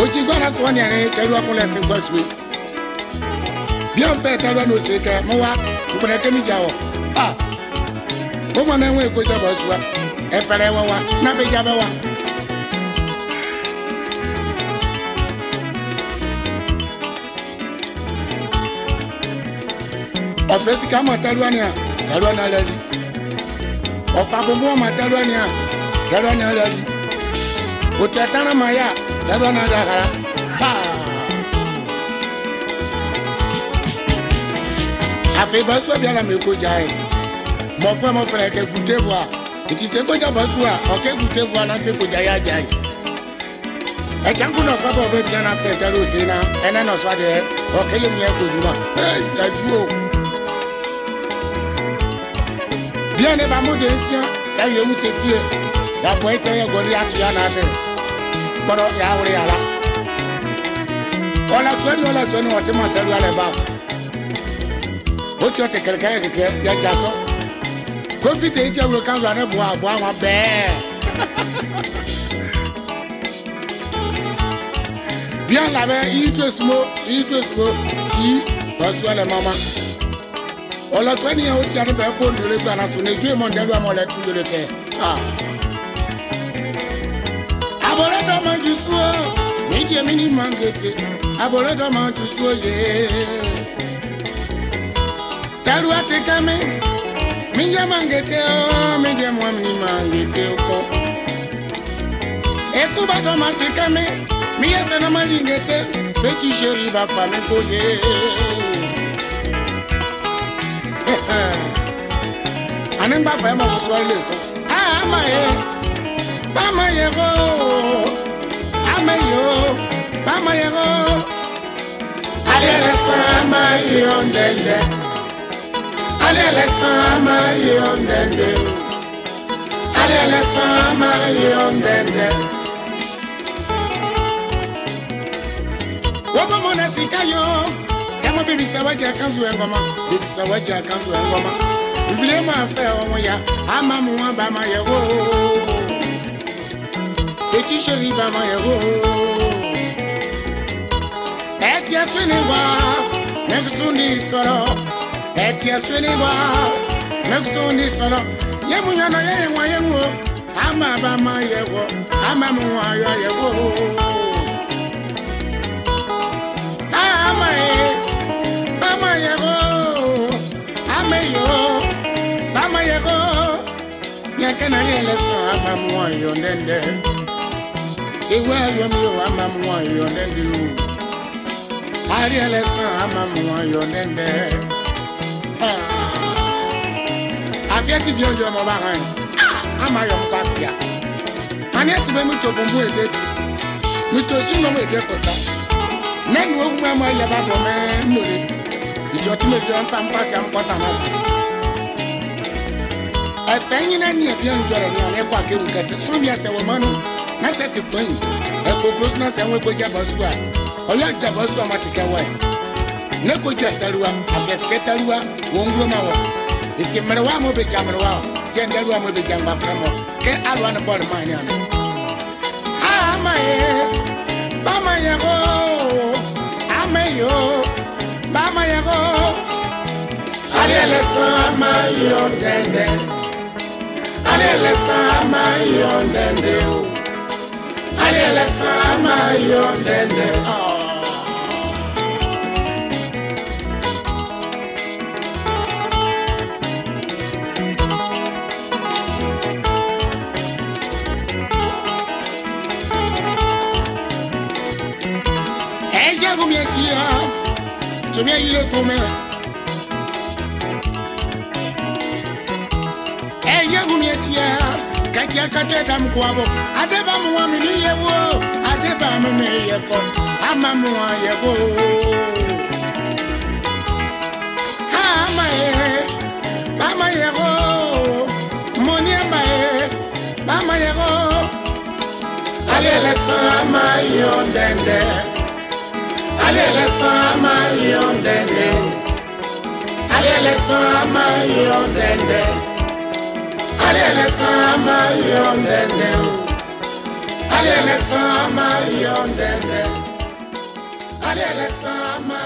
ojú gbọ́dọ̀ sọ ní ẹ̀rín tẹ̀lú ọkùnrin ẹ̀sìn gbọ́ sùn. bí ọ̀n fẹ́ tẹ̀lú ọ̀nà òsè kẹ mú wa nkùnrin kémi jà wọ̀ ha ó mọ̀ náà wọ́n èkó ìjọba ọ̀sùn wa ẹ̀fẹ̀rẹ̀ wọ wa nábẹ́jà bẹ́ wa. ọ̀fẹ́ sika mọ̀ tẹ̀lú ọ̀nà yà tẹ̀lú ọ̀nà lẹ́yìn ọ̀fà gbogbo ọmọ tẹ̀lú ọ̀nà yà tẹ̀lú ọ̀nà lẹ́yìn. Mutia tana maya, tadwa na jagara. Afe basua biara me ko jae. Mo fa mo fere ke gute bua. Iti se ko ja basua, o ke gute bua na se ko jaya jae. E changu no swa bo be biana fe taro se na. Ene no swa de, o ke ye mi e ko juma. Eh, ya ju o. Bien ne ba mo de nsia, ya ye mu se sie. Ya bo ite ye gori atu ya na fe gbọdọ ya awuri ala ọlẹ sọni ọlẹ sọni ọtí mọ tẹlu alẹ bá o tí o tẹ kẹlẹkẹ yẹ kẹkẹ yẹ dza sọ kofi tẹ eti ewuro kanzu anẹ bu abo àwọn bẹẹ bia labẹ iyi tó sumo iyi tó sumo tí ọsùn ẹlẹ mama ọlẹ sọni yẹ o tí a bẹ bọ nílé gbana sọ ní ju ìmọ̀ nílẹ̀ lu lẹ tu yẹlẹ kẹ ah abore do ma jusuo ni die mini mangete abore do ma jusuo ye taru atekame mi ya mangete o mi die mo mini mangete o ekuba do ma tekame mi ya sana malingete beti sheri ba pa me koye anin ba fa e mo so ile so ah ma eh Bama llegó, ame yo, Bama llegó. Alele sama yondende, alele sama yondende, alele sama yondende. Wobo mona yo, kama bibi sawaji akanzu engoma, bibi sawaji akanzu engoma. Mvile mwa fe omo ya, ama mwa bama yego etí ṣe rí bàmọ yẹn wò. ẹ tiẹ̀ sún ní wá mẹ́kùsùn ní sọ̀rọ̀ ẹ tiẹ̀ sún ní wá mẹ́kùsùn ní sọ̀rọ̀ yẹ́mu yànnà yẹ́yẹ̀ wọ́n yẹ́mu o ama bàmọ yẹn wọ̀ ama mu ama yẹn bàmọ yẹn ama yẹn wò bàmọ yẹn wò yẹn kẹ́nà yẹn lẹ́sàn-án ama mu wọn ayọ̀ ewé ayọ̀ mi ò àmà mú ayọ̀ lẹ́lẹ́ o arí ẹlẹ́sàn àmà mú ayọ̀ lẹ́lẹ́ ah. àfẹ́tì bí oúnjẹ ọmọ bá hàn àmà ayọ̀ ah, mú kásìá àní ẹ̀tì bẹ́ẹ̀ mi tó bùnbù èdè bi mi tó sí mọ́mọ́ èdè kò sá nẹ́nu ogun ẹ̀mọ́ ẹ̀yẹ bá bọ̀ mẹ́ nnòrè ìjọ tí mo jọ ń fa mpásíà ń pọ́tà náà sí ẹ̀fẹ́ yín náà ní ẹ̀bí ẹ̀ ń jọrọ̀ ní ọ̀nà ẹ̀kọ́ àkéwù kẹsì sọ́ọ̀bì ẹ̀sẹ̀ wọ̀ mọ́nú n'asɛ ti kpɔn yi ɛkpokuro suna sɛ ŋun ekpodza bɔsua ɔlɔdza bɔsua ma ti kɛ wɔɛ n'ekodza taluwa afɛsikɛ taluwa wɔn ŋlo ma wɔ eti mɛrɛwa mo be dza mɛrɛwa o jɛn tɛluwa mo be dza ŋgba fɛrɛ mɔ kɛ aluwa ni bɔɔlu ma yɛn ni. ama ye bama yɛ ko ame yo bama yɛ ko aliɛlɛ sàn ma yɔ dɛndɛ aliɛlɛ sàn ma yɔ dɛndɛ o. Adele sama yo dende oh. Eja gumye tia, tumye ile kume. Eja gumye tia kaki akate dam kuabo adeba mu ami ni yewo adeba mu ne yeko ama mu ayego ha ama ye mama yego moni ama ye mama yego alele sama yondende alele sama yondende alele sama yondende Alele sama yondende Alele sama yondende Alele sama